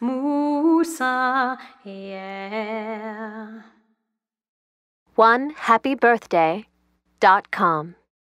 musa yeah. One happy birthday dot com.